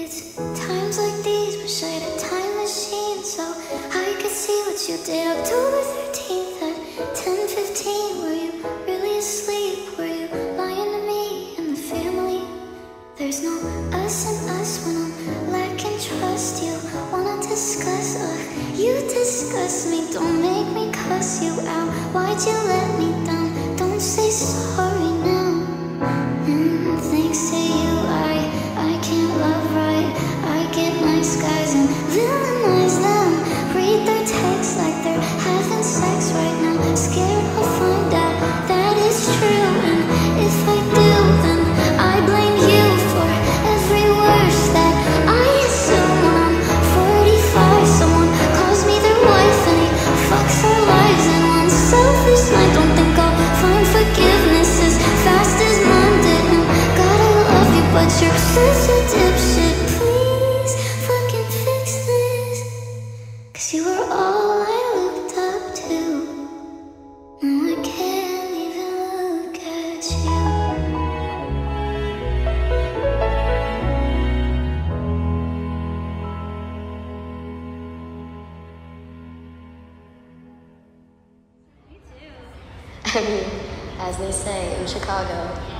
It's times like these, wish I had a time machine so I could see what you did October 13th at 10:15. Were you really asleep? Were you lying to me and the family? There's no us and us when I'm lacking trust. You wanna discuss? Ugh, you disgust me. Don't make me cuss you out. Why'd you let me down? Don't say sorry. I looked up to. And I can't even look at you. I mean, as they say in Chicago,